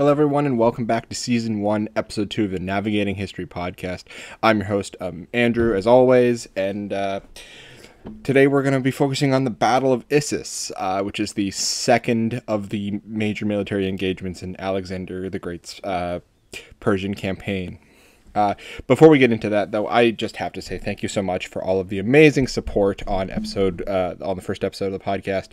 Hello, everyone, and welcome back to Season 1, Episode 2 of the Navigating History podcast. I'm your host, um, Andrew, as always, and uh, today we're going to be focusing on the Battle of Issus, uh, which is the second of the major military engagements in Alexander the Great's uh, Persian campaign. Uh, before we get into that, though, I just have to say thank you so much for all of the amazing support on episode uh, on the first episode of the podcast.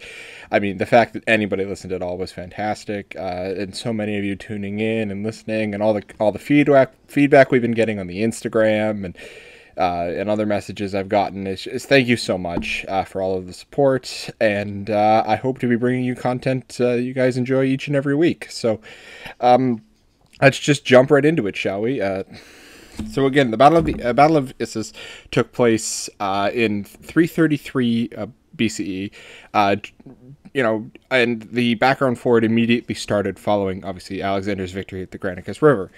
I mean, the fact that anybody listened at all was fantastic, uh, and so many of you tuning in and listening, and all the all the feedback feedback we've been getting on the Instagram and. Uh, and other messages I've gotten is, is thank you so much uh, for all of the support, and uh, I hope to be bringing you content you guys enjoy each and every week. So, um, let's just jump right into it, shall we? So again, the battle of the uh, Battle of Issus took place uh, in 333 uh, BCE. Uh, you know, and the background for it immediately started following, obviously, Alexander's victory at the Granicus River.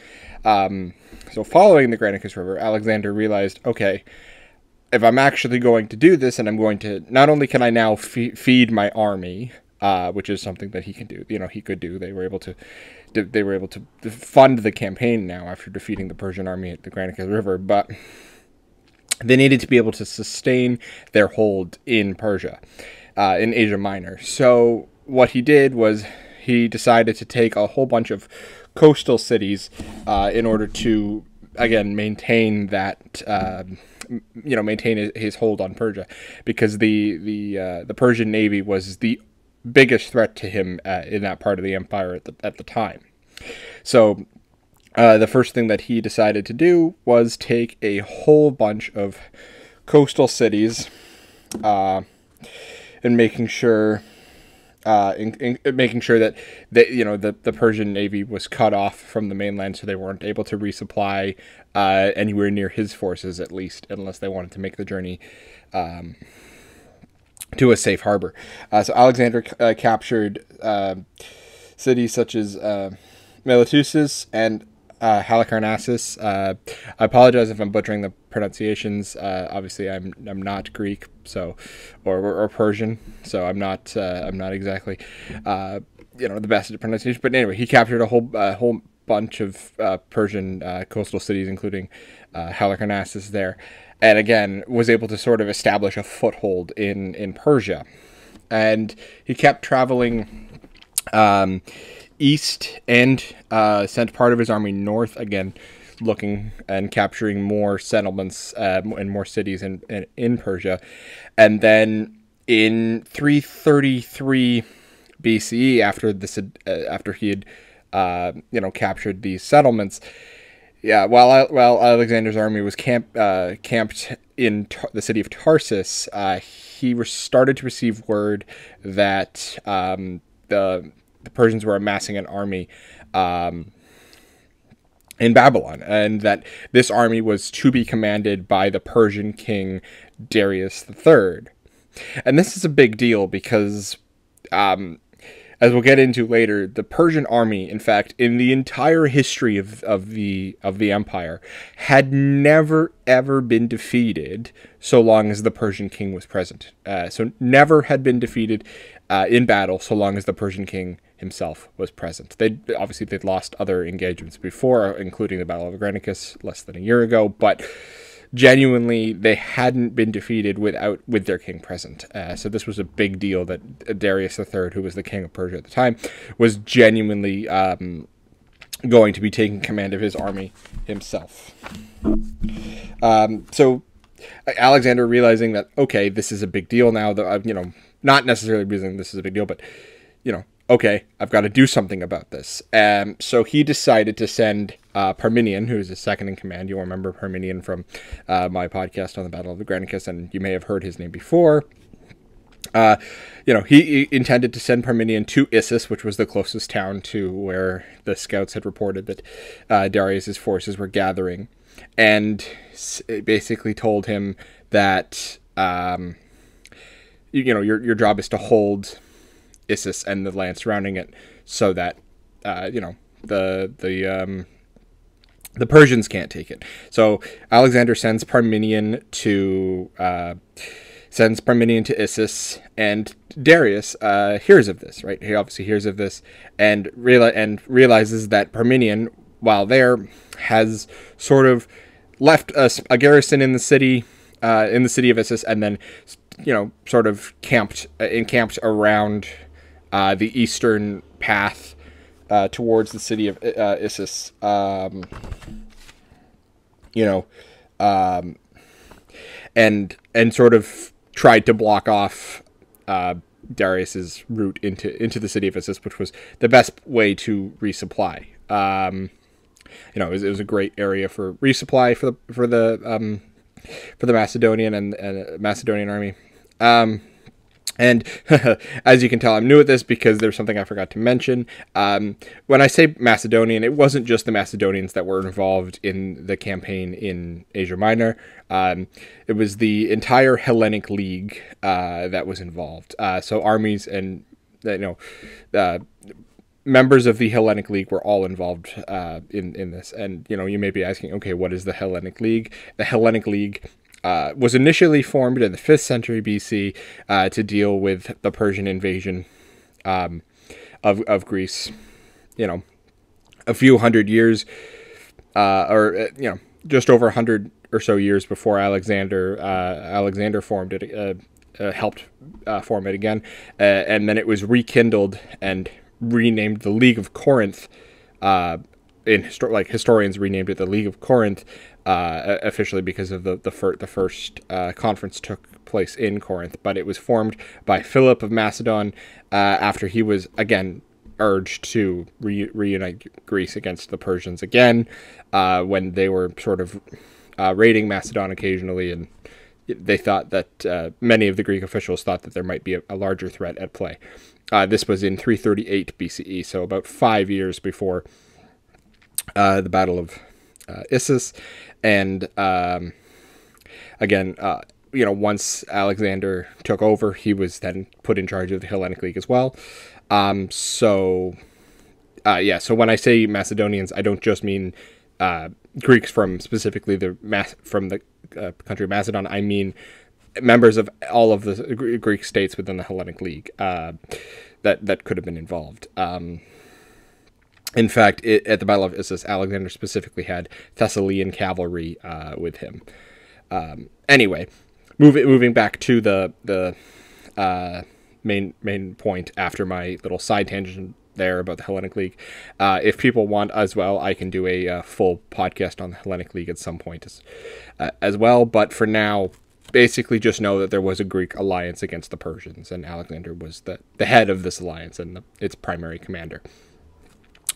Um, so, following the Granicus River, Alexander realized, okay, if I'm actually going to do this, and I'm going to not only can I now fe- feed my army, uh, which is something that he can do. You know, he could do. They were able to, they were able to fund the campaign now after defeating the Persian army at the Granicus River, but they needed to be able to sustain their hold in Persia, uh, in Asia Minor. So what he did was he decided to take a whole bunch of coastal cities uh, in order to again maintain that. Uh, you know, maintain his hold on Persia, because the the uh, the Persian navy was the biggest threat to him uh, in that part of the empire at the, at the time. So uh, the first thing that he decided to do was take a whole bunch of coastal cities uh, and making sure uh, in, in, making sure that they, you know the, the Persian navy was cut off from the mainland, so they weren't able to resupply uh, anywhere near his forces, at least, unless they wanted to make the journey um, to a safe harbor. Uh, so Alexander uh, captured uh, cities such as uh, Miletus and uh, Halicarnassus. Uh, I apologize if I'm butchering the pronunciations. Uh, obviously, I'm I'm not Greek, so or, or, Persian, so I'm not I'm not exactly you know the best at pronunciation. But anyway, he captured a whole whole bunch of Persian coastal cities, including Halicarnassus there and again was able to sort of establish a foothold in in Persia, and he kept traveling um, east and uh, sent part of his army north again, looking and capturing more settlements uh, and more cities in, in, in Persia, and then in 333 BCE, after this uh, after he had uh, you know captured these settlements yeah, while while Alexander's army was camp, uh, camped in Tar- the city of Tarsus, uh, he re- started to receive word that um, the the Persians were amassing an army um, in Babylon, and that this army was to be commanded by the Persian king Darius III. And this is a big deal because um, as we'll get into later, the Persian army, in fact, in the entire history of, of the of the empire, had never ever been defeated so long as the Persian king was present. Uh, so never had been defeated uh, in battle so long as the Persian king himself was present. They obviously they'd lost other engagements before, including the Battle of Granicus less than a year ago, but genuinely they hadn't been defeated without with their king present. Uh, so this was a big deal that Darius III, who was the king of Persia at the time, was genuinely um, going to be taking command of his army himself. Um, so Alexander realizing that okay, this is a big deal now. That uh, you know, not necessarily realizing this is a big deal, but you know, okay, I've got to do something about this. Um, so he decided to send uh, who is his second in command. You'll remember Parmenion from uh, my podcast on the Battle of the Granicus, and you may have heard his name before. Uh, you know, he, he, intended to send Parmenion to Issus, which was the closest town to where the scouts had reported that uh, Darius's forces were gathering, and basically told him that um, you, you know your your job is to hold Issus and the land surrounding it, so that uh, you know the the um, the Persians can't take it. So Alexander sends Parmenion to uh, sends Parmenion to Issus, and Darius uh, hears of this. Right, he obviously hears of this and reali- and realizes that Parmenion, while there, has sort of left a, a garrison in the city, uh, in the city of Issus, and then you know sort of camped uh, encamped around uh, the eastern path uh, towards the city of uh, Issus. Um, you know, um, and and sort of tried to block off uh, Darius's route into into the city of Issus, which was the best way to resupply. Um, you know, it was, it was, a great area for resupply for the for the um, for the Macedonian and, and Macedonian army. And as you can tell, I'm new at this because there's something I forgot to mention. Um, when I say Macedonian, it wasn't just the Macedonians that were involved in the campaign in Asia Minor. Um, it was the entire Hellenic League uh, that was involved. Uh, so armies and you know uh, members of the Hellenic League were all involved uh, in in this. And you know you may be asking, okay, what is the Hellenic League? The Hellenic League uh, was initially formed in the 5th century BC uh, to deal with the Persian invasion um, of, of Greece. You know, a few hundred years, uh, or, uh, you know, just over a hundred or so years before Alexander uh, Alexander formed it, uh, helped form it again. and then it was rekindled and renamed the League of Corinth. in histor- like historians renamed it the League of Corinth uh, officially because of the the, fir- the first uh, conference took place in Corinth, but it was formed by Philip of Macedon uh, after he was again urged to re- reunite Greece against the Persians again uh, when they were sort of uh, raiding Macedon occasionally and. They thought that uh, many of the Greek officials thought that there might be a, a larger threat at play. this was in 338 BCE, so about five years before the Battle of Issus and um, again, uh, you know, once Alexander took over, he was then put in charge of the Hellenic League as well. Um, so, uh, yeah. So when I say Macedonians, I don't just mean uh, Greeks from specifically the Mas- from the uh, country of Macedon. I mean members of all of the Greek states within the Hellenic League uh, that that could have been involved. Um, in fact, it, at the Battle of Issus, Alexander specifically had Thessalian cavalry uh, with him. Um, anyway, moving moving back to the the uh, main main point after my little side tangent there about the Hellenic League. Uh, if people want as well, I can do a uh, full podcast on the Hellenic League at some point as, uh, as well. But for now, basically just know that there was a Greek alliance against the Persians, and Alexander was the, the head of this alliance and the, its primary commander.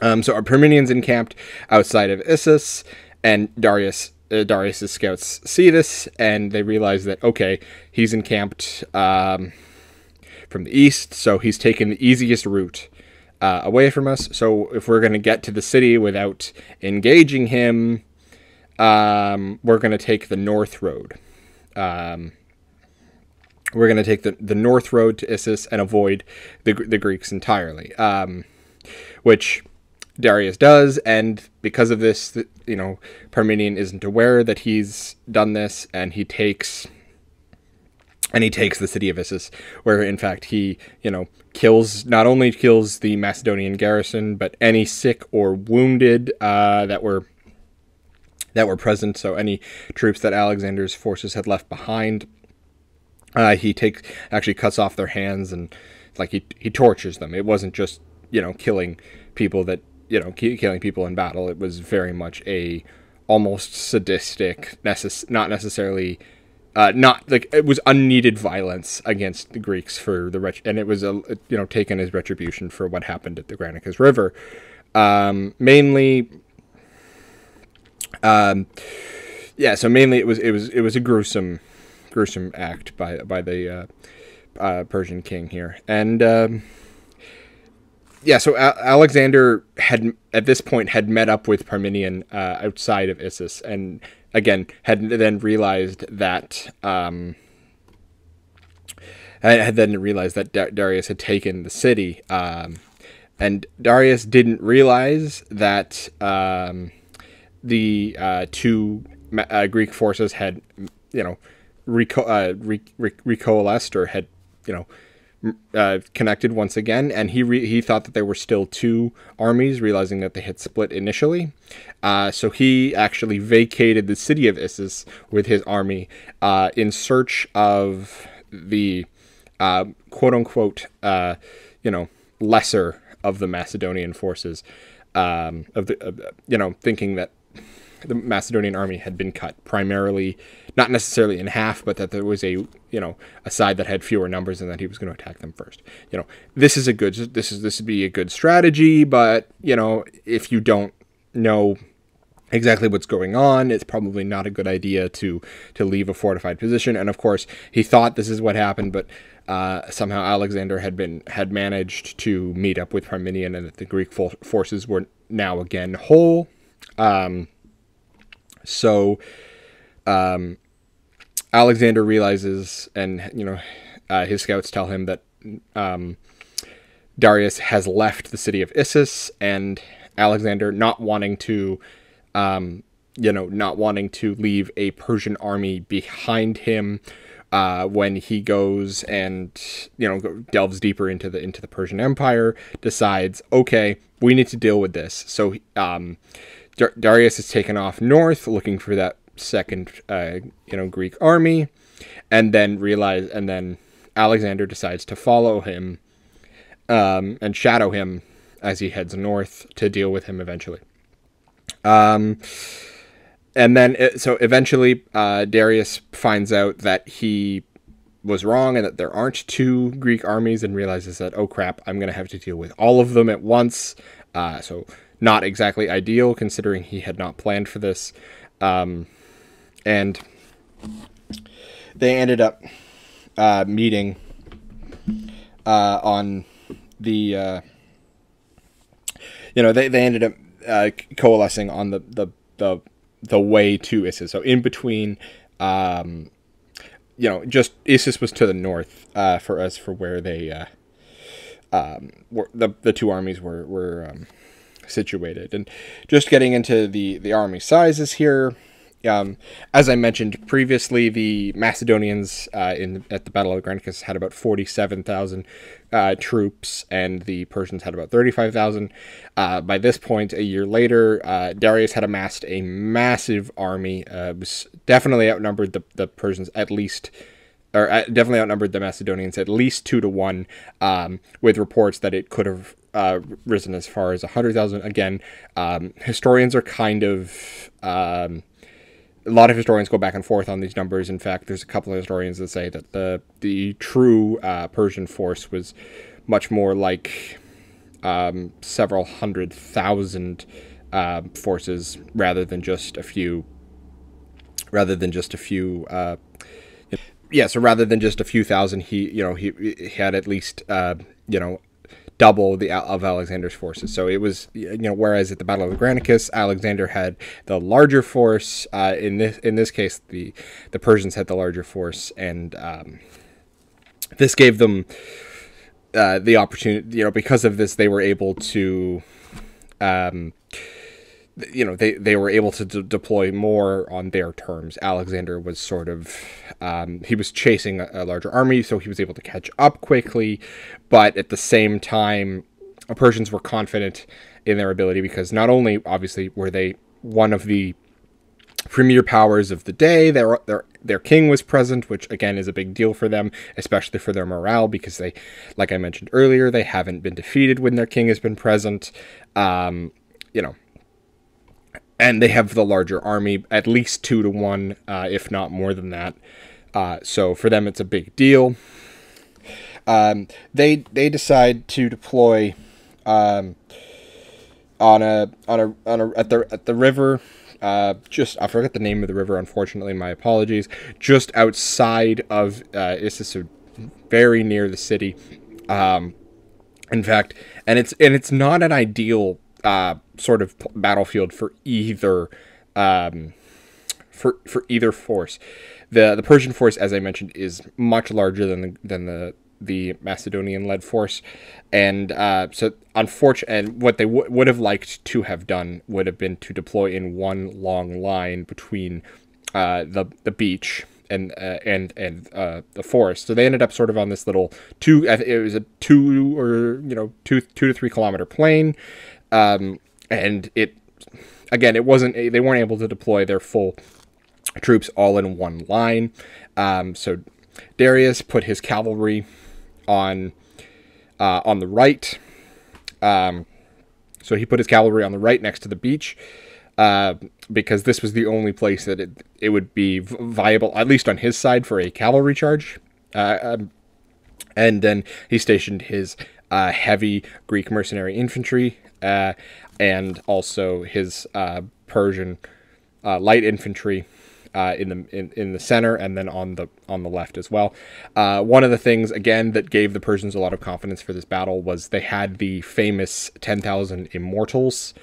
Um, so our Parmenion's encamped outside of Issus, and Darius uh, Darius's scouts see this, and they realize that okay, he's encamped um, from the east, so he's taken the easiest route uh, away from us. So if we're going to get to the city without engaging him, um, we're going to take the north road. Um, we're going to take the, the north road to Issus and avoid the, the Greeks entirely. Um, which Darius does, and because of this, you know, Parmenion isn't aware that he's done this, and he takes and he takes the city of Issus, where in fact he, you know, kills not only kills the Macedonian garrison, but any sick or wounded uh, that were that were present. So any troops that Alexander's forces had left behind, uh, he takes actually cuts off their hands and like he he tortures them. It wasn't just you know killing people that you know, killing people in battle. It was very much a almost sadistic, necess- not necessarily, uh, not like it was unneeded violence against the Greeks for the ret- and it was a you know taken as retribution for what happened at the Granicus River. Um, mainly, um, yeah. So mainly it was it was it was a gruesome, gruesome act by by the uh, uh, Persian king here, and. Um, yeah, so Alexander had at this point had met up with Parmenion uh, outside of Issus, and again had then realized that um, had then realized that Darius had taken the city, um, and Darius didn't realize that um, the uh, two uh, Greek forces had, you know, reco- uh, re- re- recoalesced or had you know uh, connected once again, and he re- he thought that there were still two armies, realizing that they had split initially. Uh, so he actually vacated the city of Issus with his army uh, in search of the uh, quote unquote uh, you know lesser of the Macedonian forces. Um, of the you know thinking that the Macedonian army had been cut primarily, not necessarily in half, but that there was a you know a side that had fewer numbers and that he was going to attack them first. You know, this is a good this is this would be a good strategy, but you know if you don't know exactly what's going on, it's probably not a good idea to to leave a fortified position. And of course, he thought this is what happened, but uh, somehow Alexander had been had managed to meet up with Parmenion, and that the Greek fo- forces were now again whole. Um, so um, Alexander realizes, and you know, uh, his scouts tell him that um, Darius has left the city of Issus, and Alexander, not wanting to, um, you know, not wanting to leave a Persian army behind him. Uh, when he goes and you know delves deeper into the into the Persian Empire, decides okay, we need to deal with this. So um, Dar- Darius is taken off north, looking for that second, uh, you know, Greek army, and then realize, and then Alexander decides to follow him um, and shadow him as he heads north to deal with him eventually. Um, and then, it, so eventually, uh, Darius finds out that he was wrong and that there aren't two Greek armies and realizes that, oh crap, I'm going to have to deal with all of them at once. Uh, so not exactly ideal considering he had not planned for this. Um, and they ended up uh, meeting uh, on the, uh, you know, they, they ended up uh, coalescing on the, the, the, the way to Issus. So in between, um, you know, just Issus was to the north uh, for us for where they, uh, um, were, the, the two armies were, were, um, situated. And just getting into the, the army sizes here, um, as I mentioned previously, the Macedonians uh, in at the Battle of Granicus had about forty-seven thousand uh, troops, and the Persians had about thirty-five thousand. Uh, by this point, a year later, uh, Darius had amassed a massive army. Uh, was definitely outnumbered the, the Persians at least or uh, definitely outnumbered the Macedonians at least two to one, um, with reports that it could have uh, risen as far as 100,000. Again, um, historians are kind of. Um, a lot of historians go back and forth on these numbers. In fact, there's a couple of historians that say that the the true uh, Persian force was much more like um, several hundred thousand uh, forces rather than just a few. Rather than just a few. Uh, yeah, so rather than just a few thousand, he you know he, he had at least uh, you know double the of Alexander's forces. So it was you know whereas at the Battle of Granicus, Alexander had the larger force. Uh, in this in this case, the the Persians had the larger force, and um, this gave them uh, the opportunity. You know, because of this, they were able to. Um, you know they they were able to de- deploy more on their terms. Alexander was sort of um, he was chasing a, a, larger army, so he was able to catch up quickly, but at the same time, Persians were confident in their ability because not only obviously were they one of the premier powers of the day, their their their king was present, which again is a big deal for them, especially for their morale because they, like I mentioned earlier, they haven't been defeated when their king has been present. Um, you know and they have the larger army, at least two to one, uh, if not more than that. Uh, so for them, it's a big deal. Um, they they decide to deploy um, on a on a on a at the at the river. Uh, just I forget the name of the river. Unfortunately, my apologies. Just outside of uh, Issus, very near the city. Um, in fact, and it's and it's not an ideal uh, sort of battlefield for either um, for for either force. The the Persian force, as I mentioned, is much larger than the than the the Macedonian led force, and uh, so unfortunate. And what they w- would have liked to have done would have been to deploy in one long line between uh, the the beach and uh, and and uh, the forest. So they ended up sort of on this little two. It was a two or you know two two to three kilometer plain, um, and it again it wasn't they weren't able to deploy their full troops all in one line. Um, so Darius put his cavalry on uh, on the right. Um, so he put his cavalry on the right next to the beach uh, because this was the only place that it, it would be viable, at least on his side, for a cavalry charge. Uh, um, and then he stationed his uh, heavy Greek mercenary infantry uh, and also his uh, Persian uh, light infantry uh, in the in, in the center and then on the on the left as well. Uh, one of the things again that gave the Persians a lot of confidence for this battle was they had the famous ten thousand immortals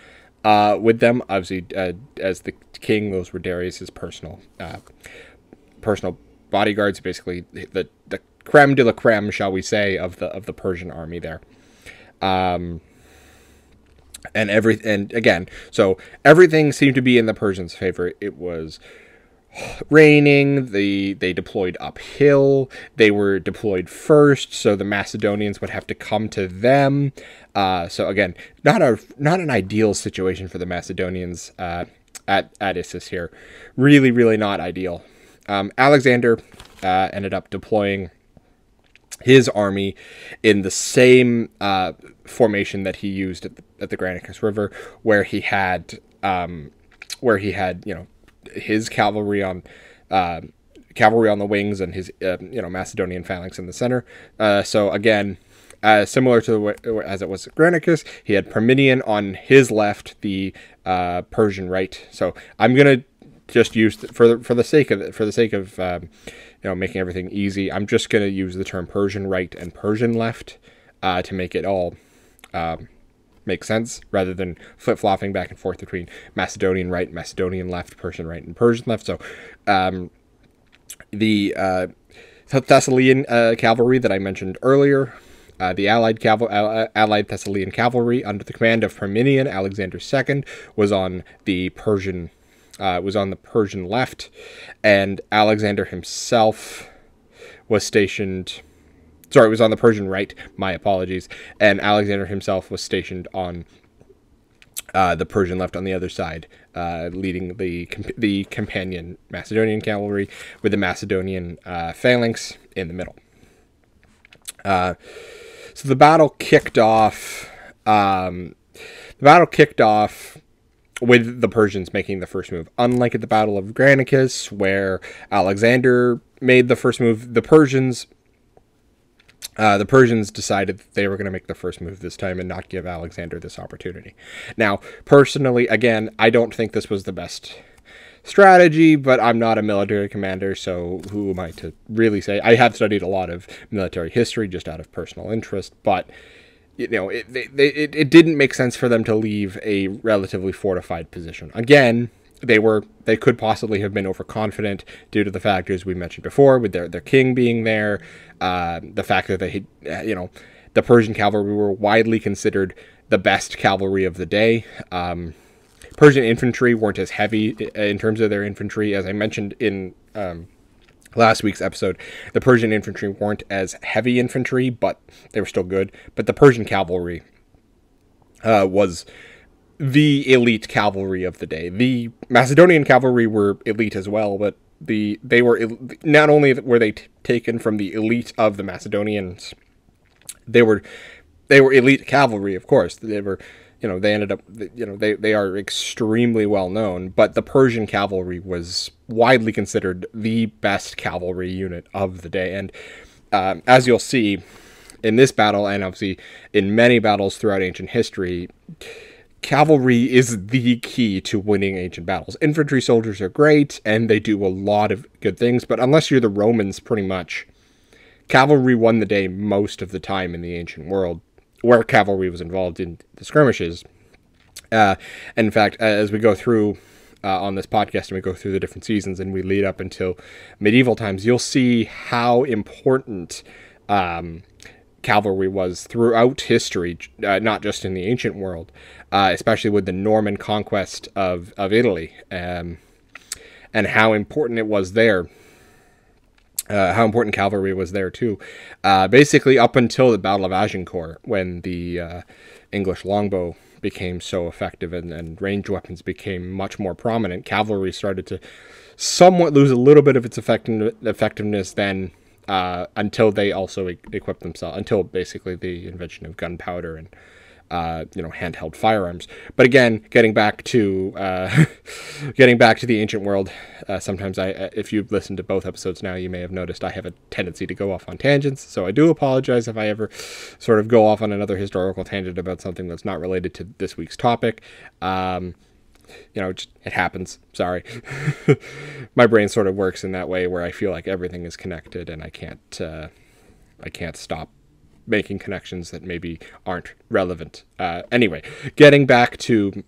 uh, with them. Obviously, as the king, those were Darius's personal personal bodyguards, basically the the creme de la creme, shall we say, of the of the Persian army there. Um, and every and again, so everything seemed to be in the Persians' favor. It was raining. They they deployed uphill. They were deployed first, so the Macedonians would have to come to them. Uh, so again, not a not an ideal situation for the Macedonians uh, at at Issus here. Really, really not ideal. Um, Alexander uh, ended up deploying his army in the same uh, formation that he used at the, at the Granicus River, where he had um, where he had you know his cavalry on uh, cavalry on the wings and his uh, you know Macedonian phalanx in the center. Uh, so again, uh, similar to way, as it was Granicus, he had Parmenion on his left, the uh, Persian right. So I'm gonna just use for the, for the sake of for the sake of um, you know making everything easy. I'm just gonna use the term Persian right and Persian left uh, to make it all. Um, make sense rather than flip flopping back and forth between Macedonian right, Macedonian left, Persian right, and Persian left. So, um, the uh, Thessalian uh, cavalry that I mentioned earlier, uh, the allied, caval- uh, allied Thessalian cavalry under the command of Parmenion Alexander II was on the Persian uh, was on the Persian left, and Alexander himself was stationed sorry, it was on the Persian right. My apologies. And Alexander himself was stationed on uh, the Persian left on the other side, uh, leading the the companion Macedonian cavalry with the Macedonian uh, phalanx in the middle. Uh, so the battle kicked off. Um, the battle kicked off with the Persians making the first move. Unlike at the Battle of Granicus, where Alexander made the first move, the Persians uh, the Persians decided that they were going to make the first move this time and not give Alexander this opportunity. Now, personally, again, I don't think this was the best strategy, but I'm not a military commander, so who am I to really say? I have studied a lot of military history just out of personal interest, but you know, it, it, it didn't make sense for them to leave a relatively fortified position. Again, they were they could possibly have been overconfident due to the factors we mentioned before, with their their king being there, uh, the fact that they had, you know the Persian cavalry were widely considered the best cavalry of the day. Um, Persian infantry weren't as heavy in terms of their infantry as I mentioned in um, last week's episode. The Persian infantry weren't as heavy infantry, but they were still good. But the Persian cavalry uh, was the elite cavalry of the day. The Macedonian cavalry were elite as well, but the they were not only were they taken from the elite of the Macedonians, they were they were elite cavalry, of course. They were you know they ended up you know they, they are extremely well known but the persian cavalry was widely considered the best cavalry unit of the day and um, as you'll see in this battle and obviously in many battles throughout ancient history cavalry is the key to winning ancient battles. Infantry soldiers are great and they do a lot of good things, but unless you're the Romans, pretty much, cavalry won the day most of the time in the ancient world, where cavalry was involved in the skirmishes. Uh, and in fact, as we go through uh, on this podcast and we go through the different seasons and we lead up until medieval times, you'll see how important um, cavalry was throughout history, uh, not just in the ancient world, uh, especially with the Norman conquest of, of Italy, um, and how important it was there. Uh, how important cavalry was there too. Uh, basically, up until the Battle of Agincourt, when the uh, English longbow became so effective and, and ranged weapons became much more prominent, cavalry started to somewhat lose a little bit of its effectiveness then uh, until they also e- equipped themselves, until basically the invention of gunpowder and uh, you know handheld firearms. But again, getting back to uh, getting back to the ancient world, uh, sometimes I, uh, if you've listened to both episodes now, you may have noticed I have a tendency to go off on tangents. So I do apologize if I ever sort of go off on another historical tangent about something that's not related to this week's topic. Um, you know, it happens. Sorry. My brain sort of works in that way where I feel like everything is connected and I can't uh, I can't stop making connections that maybe aren't relevant. Uh, anyway, getting back to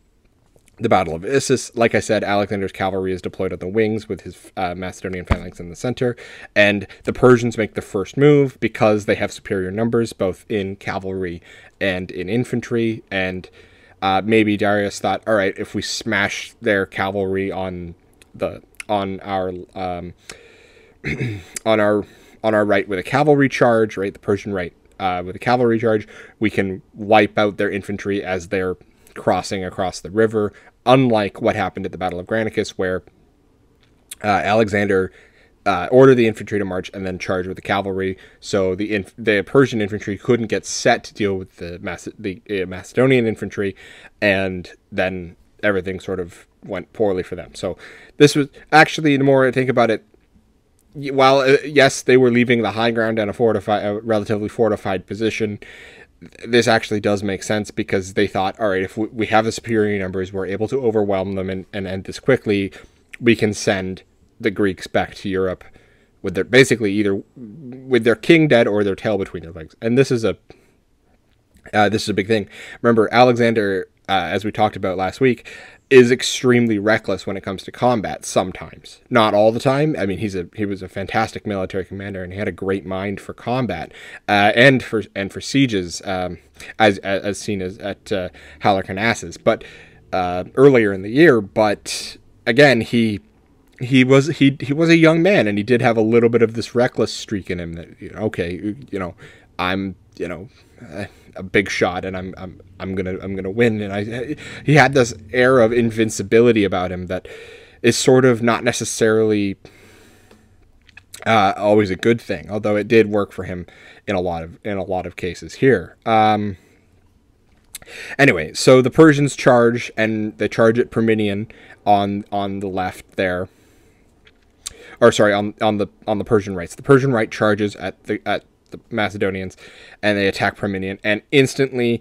the Battle of Issus, like I said, Alexander's cavalry is deployed on the wings with his uh, Macedonian phalanx in the center, and the Persians make the first move because they have superior numbers both in cavalry and in infantry. And uh, maybe Darius thought, all right, if we smash their cavalry on the on our um, on our on our right with a cavalry charge, right, the Persian right uh, with a cavalry charge, we can wipe out their infantry as they're crossing across the river. Unlike what happened at the Battle of Granicus, where uh, Alexander uh, ordered the infantry to march and then charge with the cavalry, so the inf- the Persian infantry couldn't get set to deal with the Mace- the uh, Macedonian infantry, and then everything sort of went poorly for them. So this was actually the more I think about it, while uh, yes, they were leaving the high ground and a fortified, a relatively fortified position. This actually does make sense because they thought, all right, if we, we have the superior numbers, we're able to overwhelm them and, and end this quickly. We can send the Greeks back to Europe with their basically either with their king dead or their tail between their legs. And this is a uh, this is a big thing. Remember, Alexander, uh, as we talked about last week, is extremely reckless when it comes to combat sometimes. Not all the time. I mean he's a he was a fantastic military commander and he had a great mind for combat uh, and for and for sieges um, as, as seen as at uh, Halicarnassus but uh, earlier in the year but again he he was he he was a young man and he did have a little bit of this reckless streak in him that you know, okay you know I'm you know a big shot and I'm I'm I'm gonna I'm gonna win. And I he had this air of invincibility about him that is sort of not necessarily uh, always a good thing although it did work for him in a lot of in a lot of cases here. Um, anyway so the Persians charge and they charge at Parmenion on on the left there. Or sorry on on the on the Persian right so the Persian right charges at the at the Macedonians, and they attack Parmenion, and instantly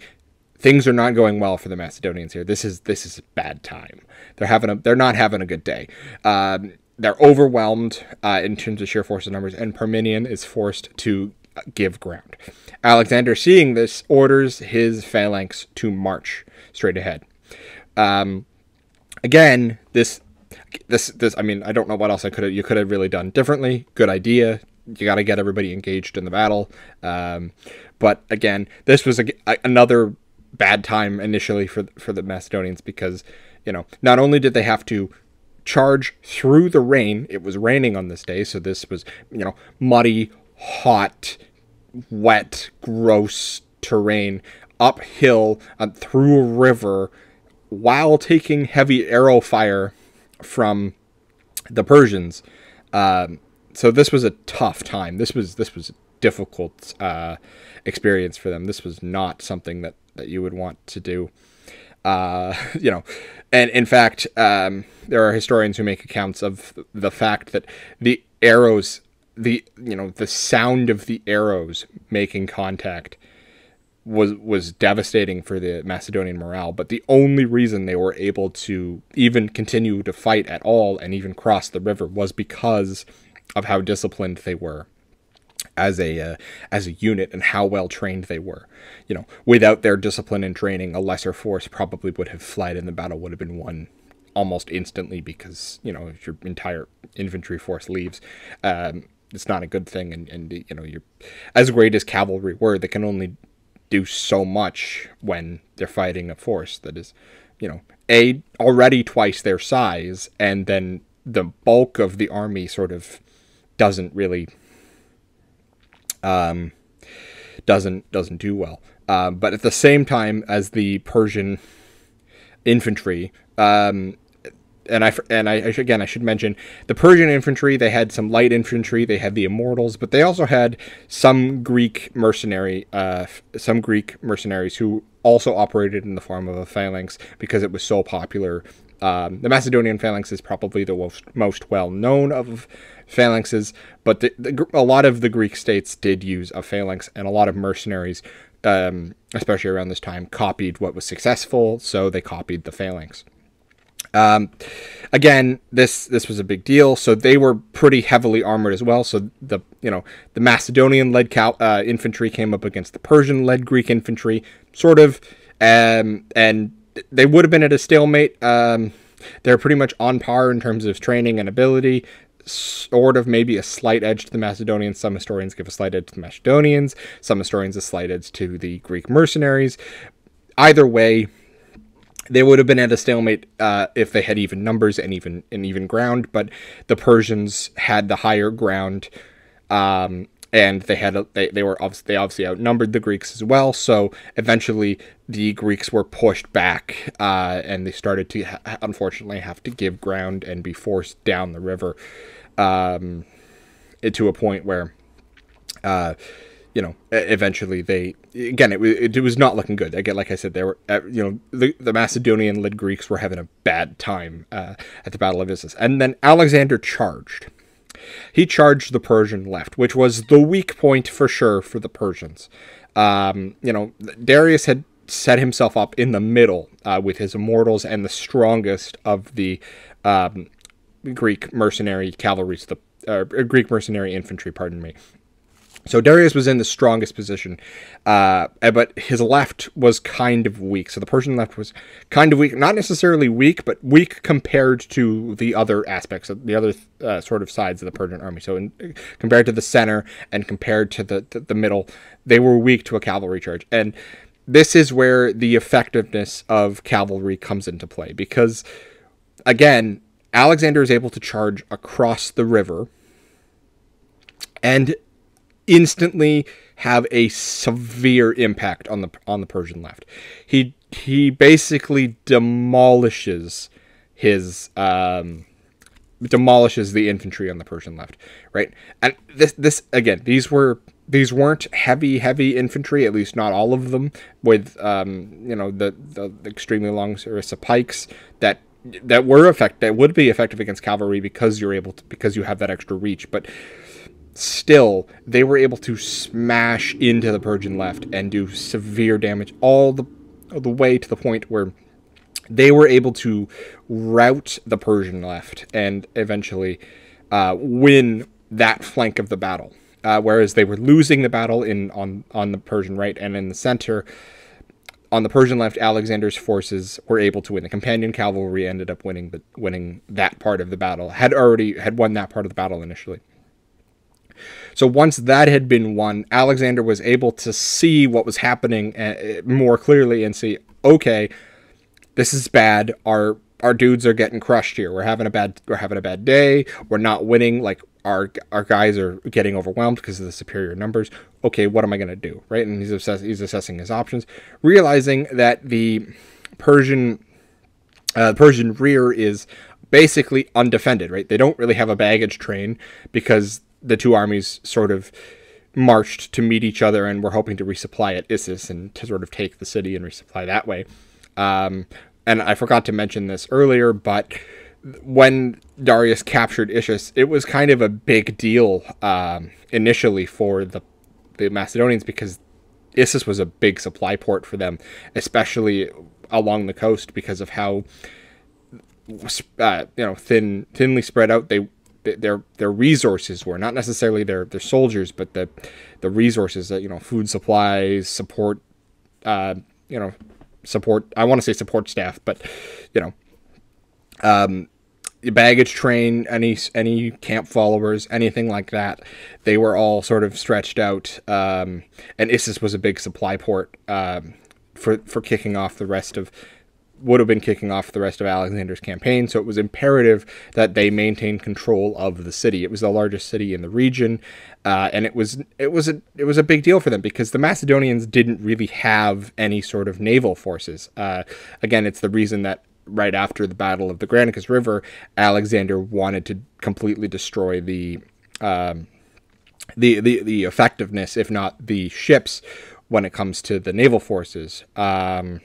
things are not going well for the Macedonians here. This is this is a bad time. They're having a they're not having a good day. Um, they're overwhelmed uh, in terms of sheer force of numbers, and Parmenion is forced to give ground. Alexander, seeing this, orders his phalanx to march straight ahead. Um, again, this this this I mean I don't know what else I could have you could have really done differently. Good idea you got to get everybody engaged in the battle. Um, but again, this was a, a, another bad time initially for for the Macedonians because you know not only did they have to charge through the rain, it was raining on this day, so this was you know muddy, hot, wet, gross terrain uphill uh, through a river while taking heavy arrow fire from the Persians. Um, so this was a tough time. This was this was a difficult uh, experience for them. This was not something that that you would want to do. Uh, you know, and in fact, um, there are historians who make accounts of the fact that the arrows, the you know, the sound of the arrows making contact was was devastating for the Macedonian morale. But the only reason they were able to even continue to fight at all and even cross the river was because of how disciplined they were as a uh, as a unit and how well trained they were. You know, without their discipline and training, a lesser force probably would have fled, and the battle would have been won almost instantly because you know if your entire infantry force leaves. Um, it's not a good thing, and, and you know you're as great as cavalry were, they can only do so much when they're fighting a force that is, you know, a already twice their size, and then the bulk of the army sort of doesn't really um, doesn't doesn't do well. Um, but at the same time as the Persian infantry, um, and I and I, I should, again I should mention the Persian infantry. They had some light infantry. They had the Immortals, but they also had some Greek mercenary, uh, some Greek mercenaries who also operated in the form of a phalanx because it was so popular. Um, the Macedonian phalanx is probably the most, most well known of phalanxes, but the, the, a lot of the Greek states did use a phalanx, and a lot of mercenaries, um, especially around this time, copied what was successful, so they copied the phalanx. Um, again, this this was a big deal. So they were pretty heavily armored as well. So the you know the Macedonian led uh, infantry came up against the Persian led Greek infantry, sort of, um, and they would have been at a stalemate. Um, they're pretty much on par in terms of training and ability. Sort of maybe a slight edge to the Macedonians. Some historians give a slight edge to the Macedonians. Some historians a slight edge to the Greek mercenaries. Either way, they would have been at a stalemate uh, if they had even numbers and even and even ground, but the Persians had the higher ground, um, and they had a, they they were obviously they obviously outnumbered the Greeks as well. So eventually, the Greeks were pushed back, uh, and they started to ha- unfortunately have to give ground and be forced down the river, um, to a point where. Uh, you know, eventually they again it was it was not looking good. Again, like I said, they were uh, you know the the Macedonian led Greeks were having a bad time uh, at the Battle of Issus, and then Alexander charged. He charged the Persian left, which was the weak point for sure for the Persians. Um, you know, Darius had set himself up in the middle uh, with his immortals and the strongest of the um, Greek mercenary cavalry, the uh, Greek mercenary infantry, pardon me, so Darius was in the strongest position, uh, but his left was kind of weak. So the Persian left was kind of weak, not necessarily weak, but weak compared to the other aspects of the other uh, sort of sides of the Persian army. So in, compared to the center and compared to the, the the middle, they were weak to a cavalry charge. And this is where the effectiveness of cavalry comes into play because, again, Alexander is able to charge across the river and instantly have a severe impact on the on the Persian left. He he basically demolishes his um, demolishes the infantry on the Persian left, right? And this this again, these were these weren't heavy heavy infantry, at least not all of them, with um, you know the, the extremely long Sarissa pikes that that were effect that would be effective against cavalry because you're able to because you have that extra reach, but still they were able to smash into the Persian left and do severe damage all the the way to the point where they were able to rout the Persian left and eventually uh, win that flank of the battle. Uh, whereas they were losing the battle in on on the Persian right and in the center. On the Persian left, Alexander's forces were able to win. The companion cavalry ended up winning the winning that part of the battle. Had already had won that part of the battle initially. So once that had been won, Alexander was able to see what was happening uh, more clearly and see, okay, this is bad. Our our dudes are getting crushed here. We're having a bad we're having a bad day. We're not winning. Like our our guys are getting overwhelmed because of the superior numbers. Okay, what am I going to do? Right? And he's he's assessing his options, realizing that the Persian uh, Persian rear is basically undefended. Right? They don't really have a baggage train because the two armies sort of marched to meet each other and were hoping to resupply at Issus and to sort of take the city and resupply that way. Um, and I forgot to mention this earlier, but when Darius captured Issus, it was kind of a big deal um, initially for the the Macedonians because Issus was a big supply port for them, especially along the coast because of how uh, you know thin thinly spread out they their their resources were not necessarily their their soldiers, but the the resources that you know food supplies, support, uh, you know, support. I want to say support staff, but you know, um, baggage train, any any camp followers, anything like that. They were all sort of stretched out, um, and Issus was a big supply port um, for for kicking off the rest of would have been kicking off the rest of Alexander's campaign. So it was imperative that they maintain control of the city. It was the largest city in the region, uh, and it was it was a it was a big deal for them because the Macedonians didn't really have any sort of naval forces. Uh, again, it's the reason that right after the Battle of the Granicus River, Alexander wanted to completely destroy the um, the, the the effectiveness, if not the ships, when it comes to the naval forces um,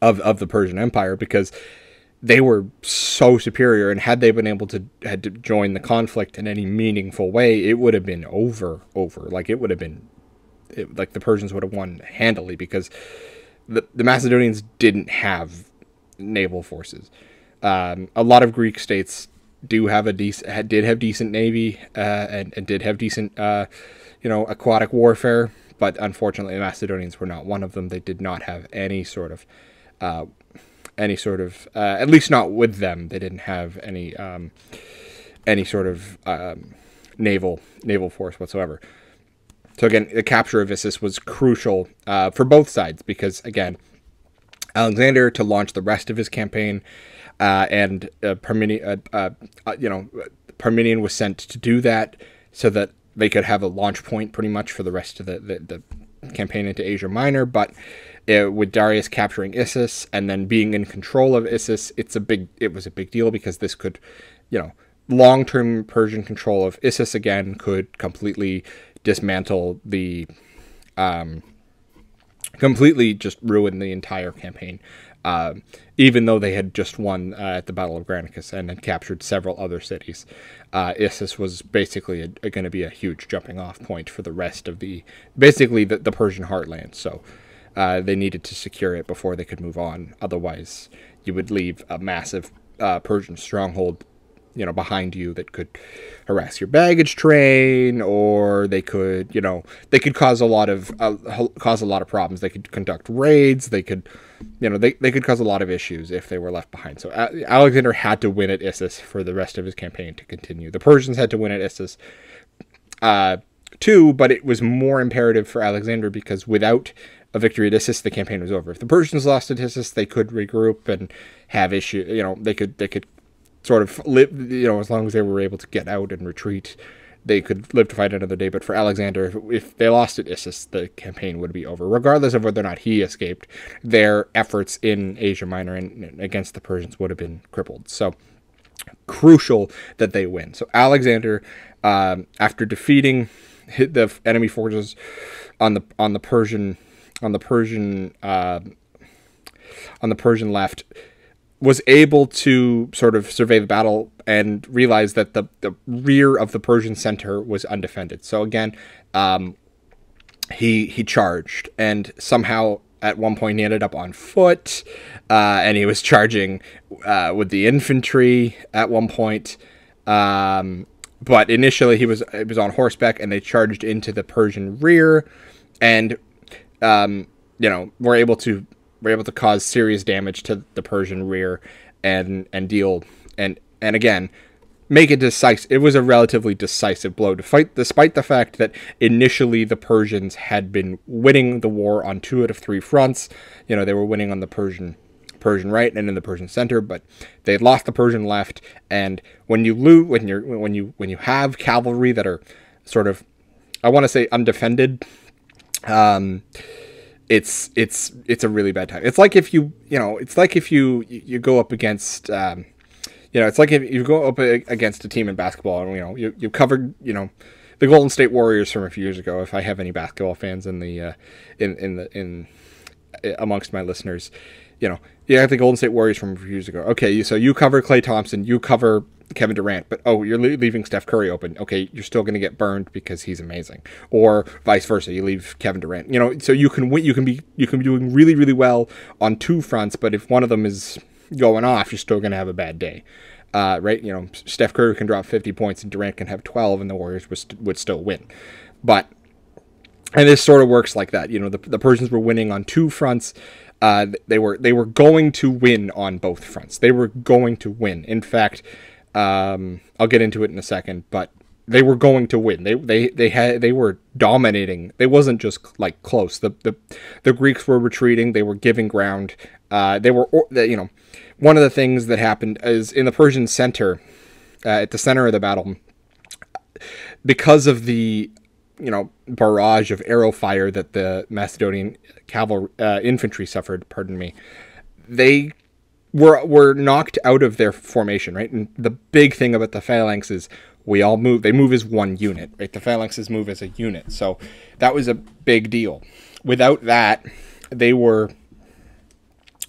of of the Persian Empire, because they were so superior, and had they been able to had to join the conflict in any meaningful way, it would have been over over. Like it would have been, it, like the Persians would have won handily because the the Macedonians didn't have naval forces. Um, a lot of Greek states do have a decent did have decent navy uh, and, and did have decent uh, you know aquatic warfare but unfortunately the macedonians were not one of them they did not have any sort of uh, any sort of uh, at least not with them they didn't have any um, any sort of um, naval naval force whatsoever so again the capture of issus was crucial uh, for both sides because again alexander to launch the rest of his campaign uh, and uh, Parmenion, you know, was sent to do that so that they could have a launch point pretty much for the rest of the, the, the campaign into Asia Minor. But it, with Darius capturing Issus and then being in control of Issus, it's a big it was a big deal because this could, you know, long term Persian control of Issus again could completely dismantle the. Um, completely just ruin the entire campaign uh, even though they had just won uh, at the Battle of Granicus and had captured several other cities. Uh, Issus was basically going to be a huge jumping off point for the rest of the, basically the, the Persian heartland. So uh, they needed to secure it before they could move on. Otherwise, you would leave a massive uh, Persian stronghold you know behind you that could harass your baggage train or they could you know they could cause a lot of uh, cause a lot of problems. They could conduct raids. They could you know they, they could cause a lot of issues if they were left behind. So uh, alexander had to win at issus for the rest of his campaign to continue. The persians had to win at issus uh, too but it was more imperative for alexander because without a victory at Issus, the campaign was over. If the Persians lost at Issus, they could regroup and have issue. You know, they could they could sort of live, you know, as long as they were able to get out and retreat, they could live to fight another day. But for Alexander, if, they lost at Issus, the campaign would be over, regardless of whether or not he escaped. Their efforts in Asia Minor and against the Persians would have been crippled. So crucial that they win. So Alexander, um, after defeating the enemy forces on the on the Persian on the Persian uh, on the Persian left, was able to sort of survey the battle and realize that the, the rear of the Persian center was undefended. So again, um, he he charged and somehow at one point he ended up on foot uh, and he was charging uh, with the infantry at one point. Um, but initially he was he was on horseback and they charged into the Persian rear and um, you know were able to were able to cause serious damage to the Persian rear and and deal and and again make it decisive. It was a relatively decisive blow to fight, despite the fact that initially the Persians had been winning the war on two out of three fronts. You know, they were winning on the Persian Persian right and in the Persian center, but they had lost the Persian left. And when you lose, when you're when you when you have cavalry that are sort of, I want to say undefended. Um, it's it's it's a really bad time. It's like if you you know it's like if you you go up against um, you know it's like if you go up against a team in basketball and you know you you covered you know the Golden State Warriors from a few years ago. If I have any basketball fans in the uh, in in the in amongst my listeners, you know you have the Golden State Warriors from a few years ago. Okay, so you cover Klay Thompson, you cover Kevin Durant, but oh, you're leaving Steph Curry open. Okay, you're still going to get burned because he's amazing, or vice versa. You leave Kevin Durant. You know, so you can win. You can be you can be doing really really well on two fronts, but if one of them is going off, you're still going to have a bad day. Uh, right? You know, Steph Curry can drop 50 points and Durant can have 12, and the Warriors would, st- would still win. But and this sort of works like that. You know, the, the Persians were winning on two fronts. Uh, they were they were going to win on both fronts. They were going to win. In fact, um, I'll get into it in a second, but they were going to win. They they they had they were dominating. They wasn't just like close. The the the Greeks were retreating. They were giving ground. Uh, they were you know one of the things that happened is in the Persian center, uh, at the center of the battle, because of the you know barrage of arrow fire that the Macedonian cavalry uh, infantry suffered. Pardon me. They were were knocked out of their formation, right? And the big thing about the phalanx is we all move. They move as one unit, right? The phalanxes move as a unit, so that was a big deal. Without that, they were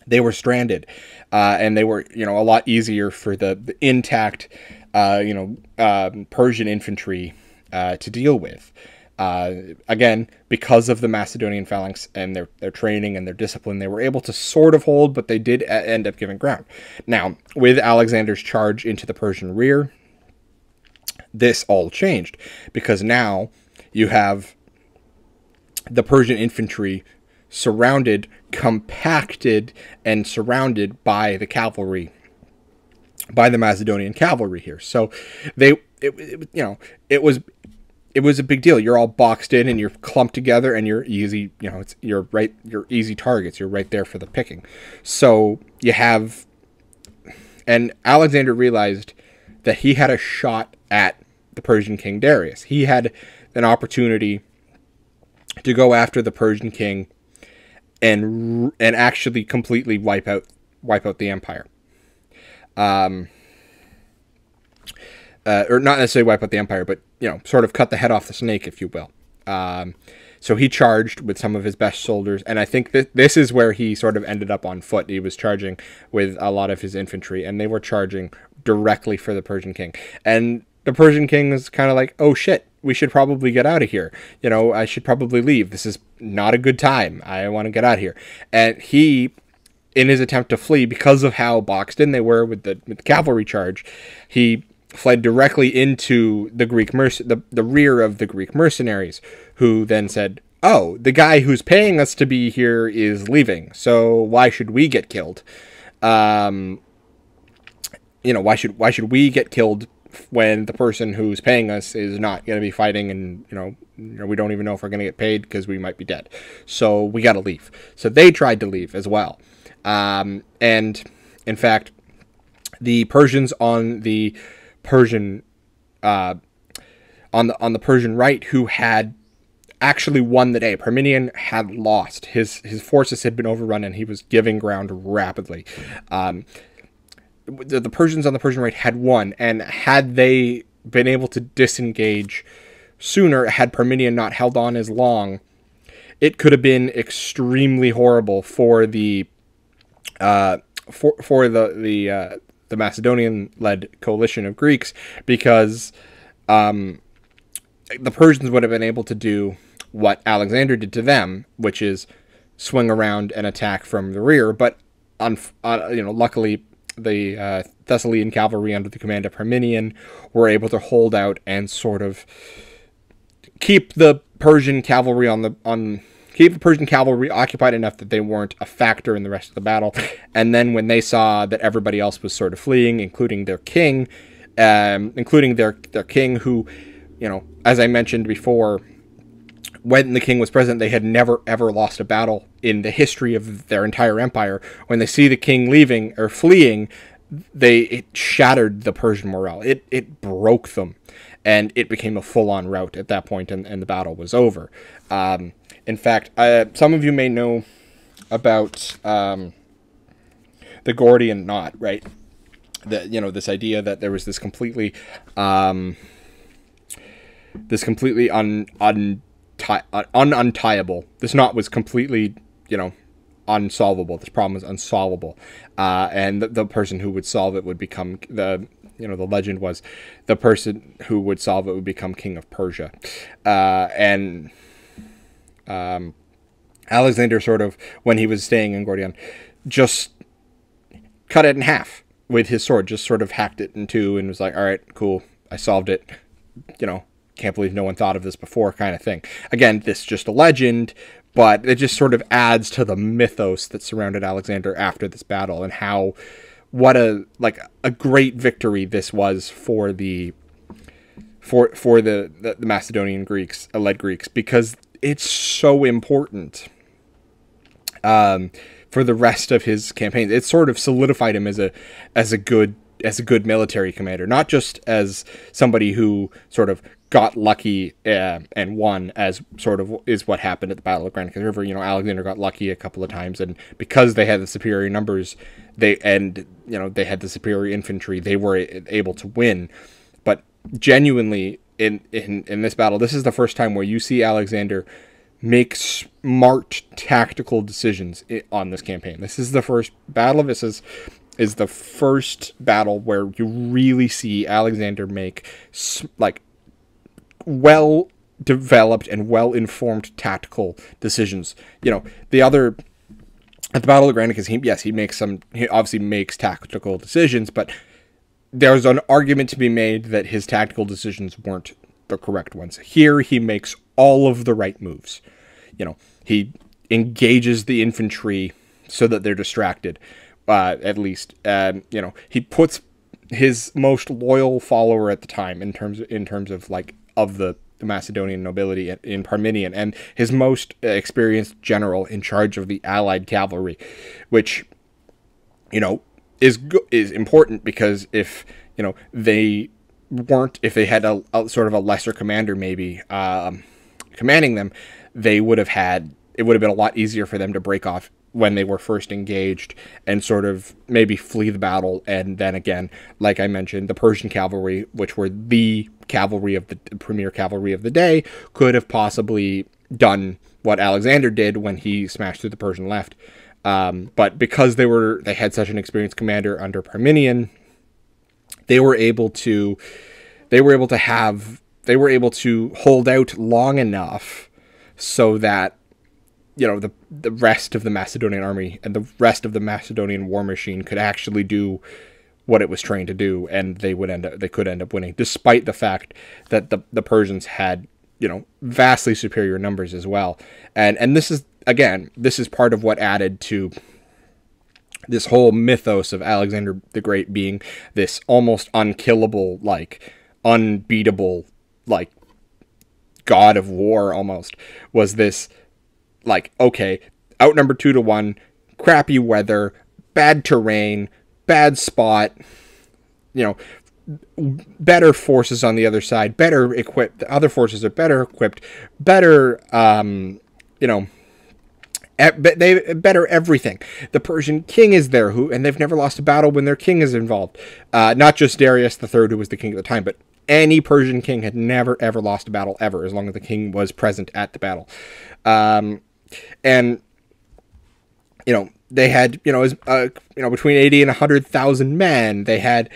they were stranded, uh, and they were you know a lot easier for the, the intact, uh, you know, um, Persian infantry uh, to deal with. Uh, again, because of the Macedonian phalanx and their, their training and their discipline, they were able to sort of hold, but they did end up giving ground. Now, with Alexander's charge into the Persian rear, this all changed because now you have the Persian infantry surrounded, compacted, and surrounded by the cavalry, by the Macedonian cavalry here. So they, it, it, you know, it was it was a big deal. You're all boxed in and you're clumped together and you're easy, you know, it's you're right you're easy targets. You're right there for the picking. So you have and Alexander realized that he had a shot at the Persian king Darius. He had an opportunity to go after the Persian king and and actually completely wipe out wipe out the empire. Um uh, or not necessarily wipe out the empire, but you know, sort of cut the head off the snake, if you will. Um, so he charged with some of his best soldiers, and I think that this is where he sort of ended up on foot. He was charging with a lot of his infantry, and they were charging directly for the Persian king. And the Persian king was kind of like, "Oh shit, we should probably get out of here. You know, I should probably leave. This is not a good time. I want to get out of here." And he in his attempt to flee because of how boxed in they were with the, with the cavalry charge, he fled directly into the Greek merc- the, the rear of the Greek mercenaries, who then said, "Oh, the guy who's paying us to be here is leaving, so why should we get killed? Um, you know, why should why should we get killed when the person who's paying us is not going to be fighting, and you know, you know, we don't even know if we're going to get paid because we might be dead, so we got to leave." So they tried to leave as well, um, and in fact, the Persians on the Persian uh, on the on the Persian right who had actually won the day. Parmenion had lost. His his forces had been overrun and he was giving ground rapidly. Um, the, the Persians on the Persian right had won, and had they been able to disengage sooner, had Parmenion not held on as long, it could have been extremely horrible for the uh, for for the the uh, the Macedonian led coalition of Greeks because um, the Persians would have been able to do what Alexander did to them, which is swing around and attack from the rear. But on, uh, you know, luckily the uh, Thessalian cavalry under the command of Parmenion were able to hold out and sort of keep the Persian cavalry on the on keep the Persian cavalry occupied enough that they weren't a factor in the rest of the battle. And then when they saw that everybody else was sort of fleeing, including their king, um, including their their king, who, you know, as I mentioned before, when the king was present, they had never ever lost a battle in the history of their entire empire. When they see the king leaving or fleeing, they it shattered the Persian morale. It it broke them, and it became a full on rout at that point, and, and the battle was over. Um, in fact, some of you may know about um, the Gordian knot, right? The you know this idea that there was this completely, um, this completely un, un, un. This knot was completely you know unsolvable. This problem was unsolvable, uh, and the, the person who would solve it would become the you know the legend was the person who would solve it would become king of Persia, uh, and um, Alexander sort of, when he was staying in Gordion, just cut it in half with his sword, just sort of hacked it in two and was like, all right, cool, I solved it. You know, can't believe no one thought of this before, kind of thing. Again, this is just a legend, but it just sort of adds to the mythos that surrounded Alexander after this battle and how what a like a great victory this was for the for for the, the, the Macedonian Greeks, led Greeks, because it's so important um, for the rest of his campaign. It sort of solidified him as a as a good as a good military commander, not just as somebody who sort of got lucky uh, and won, as sort of is what happened at the Battle of Granicus River. You know, Alexander got lucky a couple of times, and because they had the superior numbers, they and you know they had the superior infantry, they were able to win. But genuinely, in in in this battle, this is the first time where you see Alexander make smart tactical decisions on this campaign. This is the first battle of is is the first battle where you really see Alexander make like well developed and well informed tactical decisions. You know, the other at the Battle of Granicus, he yes, he makes some he obviously makes tactical decisions, but there's an argument to be made that his tactical decisions weren't the correct ones. Here he makes all of the right moves. You know, he engages the infantry so that they're distracted uh, at least. Um, you know, he puts his most loyal follower at the time in terms of, in terms of like of the, Macedonian nobility in Parmenion and his most experienced general in charge of the allied cavalry, which you know is is important because if you know they weren't if they had a, a sort of a lesser commander maybe um, commanding them, they would have had it would have been a lot easier for them to break off when they were first engaged and sort of maybe flee the battle. And then again, like I mentioned, the Persian cavalry, which were the cavalry of the premier cavalry of the day, could have possibly done what Alexander did when he smashed through the Persian left. Um, but because they were they had such an experienced commander under Parmenion, they were able to they were able to have they were able to hold out long enough so that you know the the rest of the Macedonian army and the rest of the Macedonian war machine could actually do what it was trained to do, and they would end up they could end up winning, despite the fact that the the Persians had you know vastly superior numbers as well, and and this is again this is part of what added to this whole mythos of Alexander the Great being this almost unkillable like unbeatable like god of war almost was this like, okay, outnumbered two to one, crappy weather, bad terrain, bad spot, you know, better forces on the other side, better equipped. The other forces are better equipped, better, um, you know, they better everything. The Persian king is there, who and they've never lost a battle when their king is involved. Uh, not just Darius Third, who was the king at the time, but any Persian king had never ever lost a battle ever, as long as the king was present at the battle. Um, and you know they had you know as uh, you know between 80 and 100,000 men. They had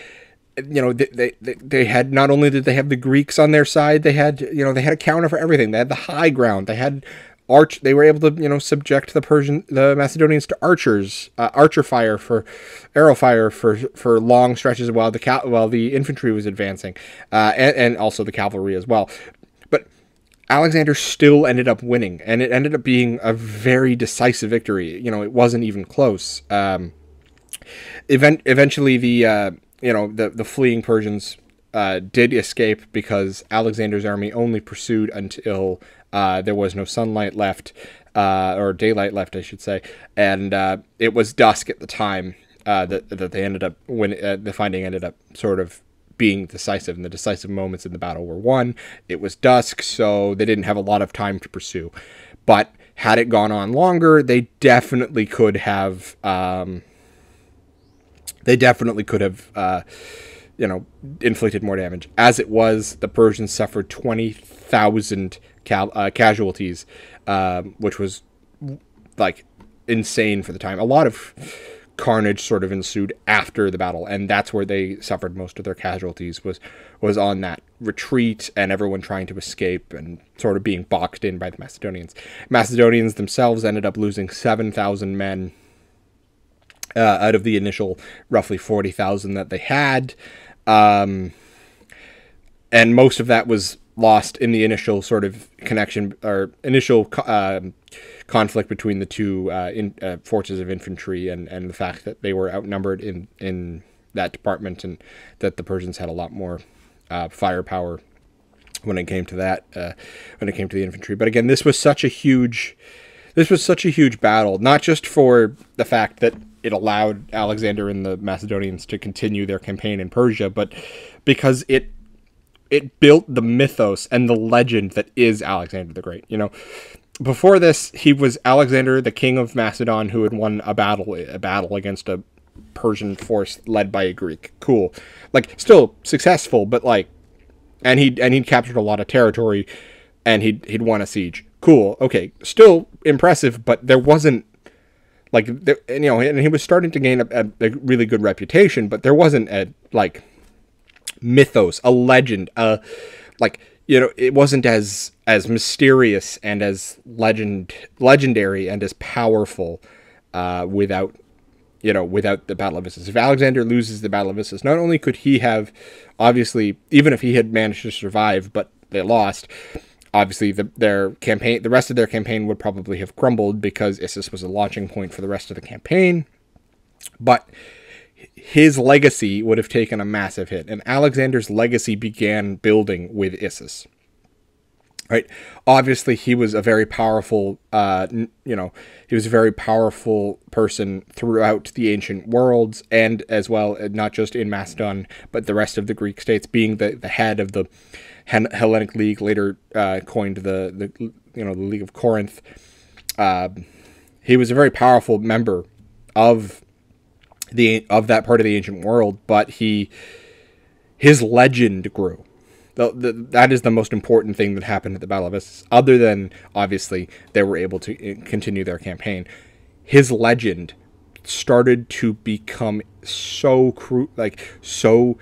you know they, they they had not only did they have the Greeks on their side they had you know they had a counter for everything. They had the high ground. They had arch they were able to you know subject the Persian the Macedonians to archers uh, archer fire for arrow fire for for long stretches while the cal- while the infantry was advancing uh, and, and also the cavalry as well Alexander still ended up winning, and it ended up being a very decisive victory. You know, it wasn't even close. Um, event eventually, the uh, you know the the fleeing Persians uh, did escape because Alexander's army only pursued until uh, there was no sunlight left, uh, or daylight left, I should say, and uh, it was dusk at the time uh, that that they ended up when the finding ended up sort of being decisive, and the decisive moments in the battle were won. It was dusk, so they didn't have a lot of time to pursue. But had it gone on longer, they definitely could have. Um, they definitely could have, uh, you know, inflicted more damage. As it was, the Persians suffered twenty thousand uh, casualties, uh, which was like insane for the time. A lot of carnage sort of ensued after the battle and that's where they suffered most of their casualties was was on that retreat and everyone trying to escape and sort of being boxed in by the Macedonians. Macedonians themselves ended up losing 7,000 men uh, out of the initial roughly 40,000 that they had. Um, and most of that was lost in the initial sort of connection or initial uh, conflict between the two uh, in, uh, forces of infantry and, and the fact that they were outnumbered in, in that department and that the Persians had a lot more uh, firepower when it came to that, uh, when it came to the infantry. But again, this was such a huge, this was such a huge battle, not just for the fact that it allowed Alexander and the Macedonians to continue their campaign in Persia, but because it it built the mythos and the legend that is Alexander the Great. You know, before this, he was Alexander, the king of Macedon, who had won a battle a battle against a Persian force led by a Greek. Cool, like still successful, but like, and he and he'd captured a lot of territory, and he'd he'd won a siege. Cool, okay, still impressive, but there wasn't like there, you know, and he was starting to gain a, a, a really good reputation, but there wasn't a like mythos, a legend, a like you know, it wasn't as as mysterious and as legend legendary and as powerful uh, without you know without the Battle of Issus. If Alexander loses the Battle of Issus, not only could he have obviously even if he had managed to survive, but they lost. Obviously, the, their campaign, the rest of their campaign would probably have crumbled because Issus was a launching point for the rest of the campaign. But his legacy would have taken a massive hit, and Alexander's legacy began building with Issus. Right, obviously he was a very powerful, uh, you know, he was a very powerful person throughout the ancient worlds, and as well, uh, not just in Macedon, but the rest of the Greek states, being the, the head of the Hellenic League, later uh, coined the the you know the League of Corinth. Uh, he was a very powerful member of the of that part of the ancient world, but he his legend grew. The, the, that is the most important thing that happened at the Battle of Issus, other than obviously they were able to eh, continue their campaign. His legend started to become so cru- like so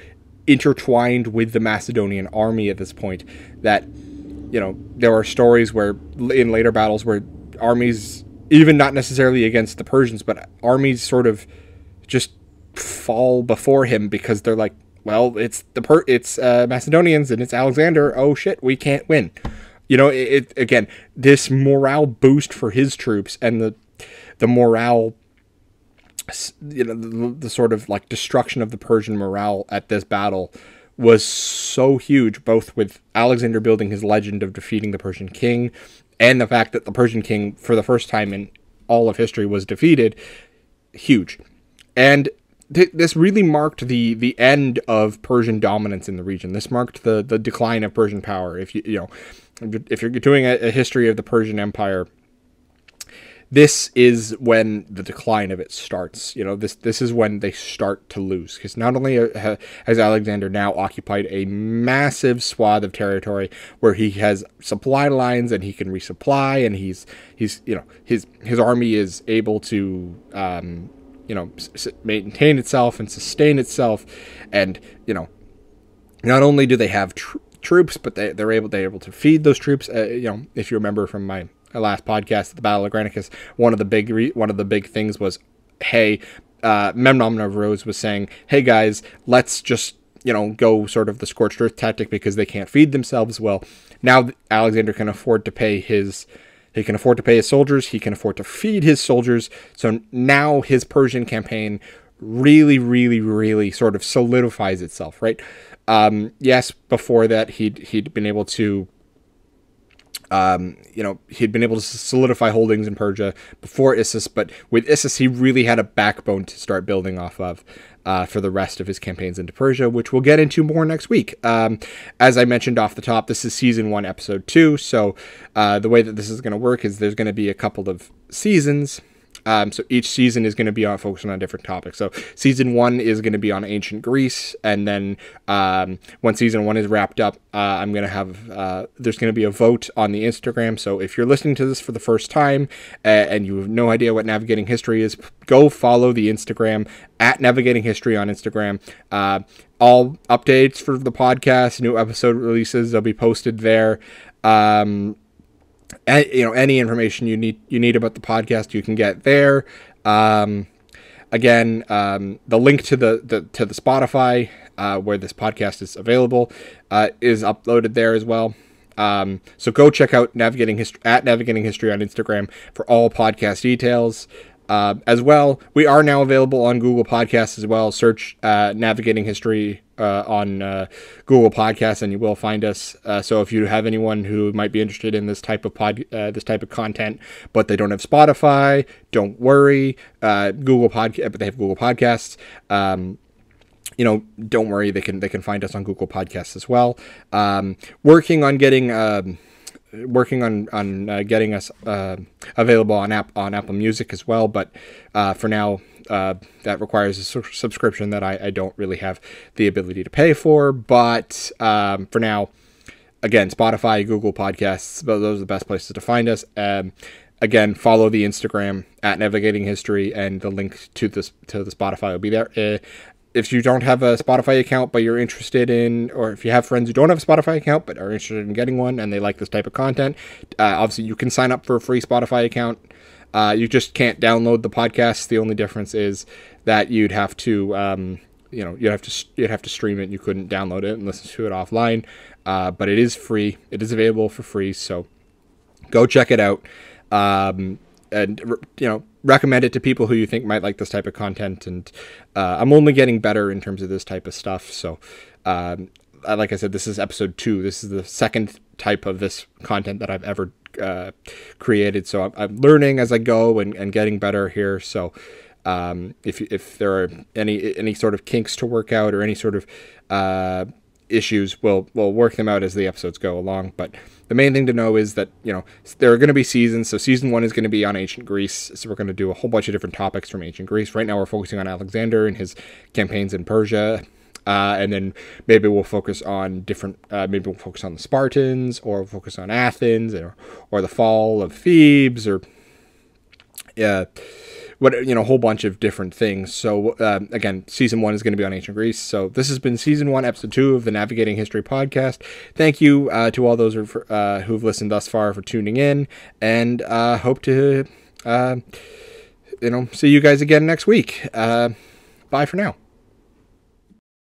intertwined with the Macedonian army at this point that you know there are stories where in later battles where armies even not necessarily against the Persians but armies sort of just fall before him because they're like, well, it's the per it's uh, Macedonians and it's Alexander. Oh shit, we can't win. You know, it, it again this morale boost for his troops and the the morale you know the, the, sort of like destruction of the Persian morale at this battle was so huge both with Alexander building his legend of defeating the Persian king and the fact that the Persian king for the first time in all of history was defeated huge and th- this really marked the the end of Persian dominance in the region. This marked the the decline of Persian power. If you you know if you're doing a, a history of the Persian Empire, this is when the decline of it starts. You know, this this is when they start to lose because not only has Alexander now occupied a massive swath of territory where he has supply lines and he can resupply, and he's he's you know his his army is able to um, you know maintain itself and sustain itself. And you know not only do they have tr- troops but they, they're able they're able to feed those troops. Uh, you know if you remember from my last podcast the battle of granicus one of the big re- one of the big things was hey uh, memnon of rhodes was saying hey guys let's just you know go sort of the scorched earth tactic because they can't feed themselves well. Now alexander can afford to pay his he can afford to pay his soldiers. He can afford to feed his soldiers. So now his Persian campaign really, really, really sort of solidifies itself, right? Um, yes, before that he'd he'd been able to, um, you know, he'd been able to solidify holdings in Persia before Issus, but with Issus he really had a backbone to start building off of uh, for the rest of his campaigns into Persia, which we'll get into more next week. Um, as I mentioned off the top, this is season one, episode two. So uh, the way that this is going to work is there's going to be a couple of seasons um, so each season is going to be on focusing on a different topic. So season one is going to be on ancient Greece, and then um, when season one is wrapped up, uh, I'm going to have uh, there's going to be a vote on the Instagram. So if you're listening to this for the first time uh, and you have no idea what navigating history is, go follow the Instagram at navigating history on Instagram. Uh, all updates for the podcast, new episode releases, they'll be posted there. Um, you know any information you need you need about the podcast you can get there. Um, again um, the link to the, the to the spotify uh, where this podcast is available uh, is uploaded there as well. Um, so go check out navigating history at navigating history on instagram for all podcast details Uh, as well, we are now available on Google Podcasts as well. Search uh, Navigating History uh, on uh, Google Podcasts, and you will find us. Uh, so if you have anyone who might be interested in this type of pod, uh, this type of content, but they don't have Spotify, don't worry. Google Podcast, but they have Google Podcasts. Um, you know, don't worry. They can they can find us on Google Podcasts as well. Um, working on getting. Um, working on on uh, getting us uh, available on app on Apple Music as well. But uh, for now, uh, that requires a su- subscription that I, I, don't really have the ability to pay for. But um, for now, again, Spotify, Google Podcasts, those are the best places to find us. Um, again, follow the Instagram at Navigating History, and the link to this to the Spotify will be there. If you don't have a Spotify account, but you're interested in, or if you have friends who don't have a Spotify account but are interested in getting one and they like this type of content, uh, obviously you can sign up for a free Spotify account. Uh, you just can't download the podcast. The only difference is that you'd have to, um, you know, you'd have to you'd have to stream it. You couldn't download it and listen to it offline. Uh, but it is free. It is available for free. So go check it out. Um, and you know recommend it to people who you think might like this type of content and uh, i'm only getting better in terms of this type of stuff so um, like i said this is episode two. This is the second type of this content that i've ever uh, created so I'm, I'm, learning as i go and, and getting better here so um, if, if there are any any sort of kinks to work out or any sort of uh, issues we'll we'll work them out as the episodes go along but the main thing to know is that you know there are going to be seasons. So season one is going to be on ancient Greece. So we're going to do a whole bunch of different topics from ancient Greece. Right now we're focusing on Alexander and his campaigns in Persia. Uh, and then maybe we'll focus on different. Uh, maybe we'll focus on the Spartans, or focus on Athens, or or the fall of Thebes, or yeah, what you know, a whole bunch of different things. So uh, again, season one is going to be on ancient Greece. So this has been season one, episode two of the Navigating History podcast. Thank you uh, to all those who've, uh, who've listened thus far for tuning in, and uh, hope to uh, you know see you guys again next week. Uh, bye for now.